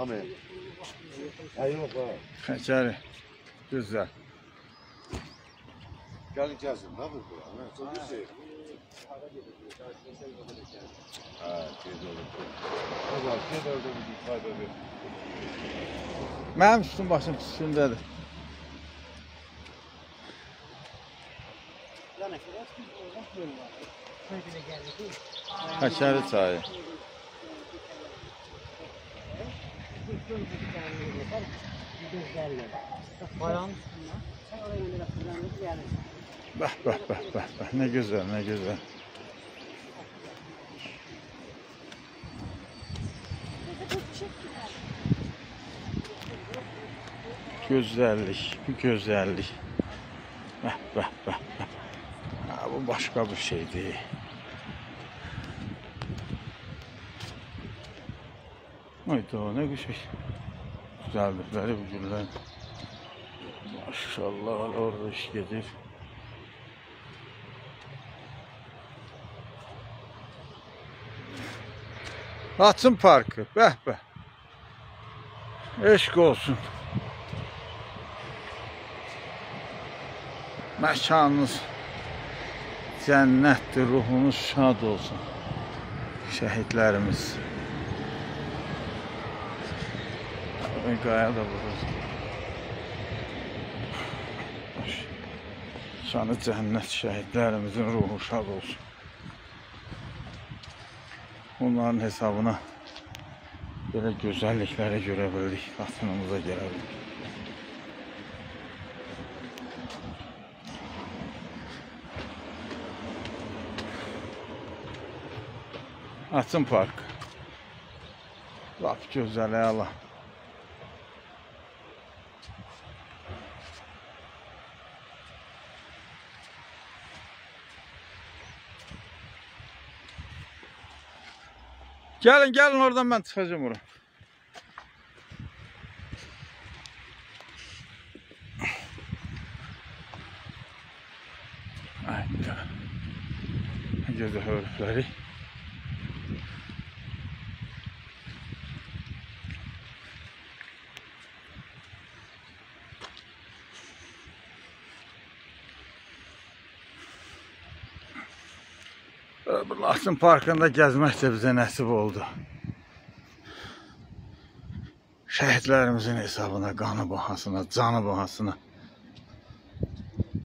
Amin. Ha yok ha. Xəçəri. Gözəl. Gelin gelsin. Ne yapıyor bu? Ha, çok güzel. Ha, tez olur. O zaman tez oldu bir ifade ver. Mənim üstüm başım üstündədir. Xəçəri çayı. Bayan Bəh, bəh, bəh, bəh, bəh. Nə gözəl, nə gözəl. Gözəllik, bu gözəllik. Bəh, bəh, bəh, bəh. Ha, bu başqa bir şeydir. Hayda, nə güzel. Güzellikləri bu güllər. Maşallah, orada iş gedir. Atın Parkı. Bəh bəh. Eşq olsun. Məkanınız cənnətdir, ruhunuz şad olsun. Şəhidlərimiz. Qaya da vurur. Şanı cənnət şəhidlərimizin ruhu şad olsun. Onların hesabına belə gözəllikləri görə bildik, vaxtımıza gələ bildik. Açın park. Lap gözəl, əla. Gelin gelin oradan ben çıkacağım oraya. Hayda. Gözü hörükleri. Laçın parkında gəzmək də bizə nəsib oldu. Şəhidlərimizin hesabına, qanı bahasına, canı bahasına.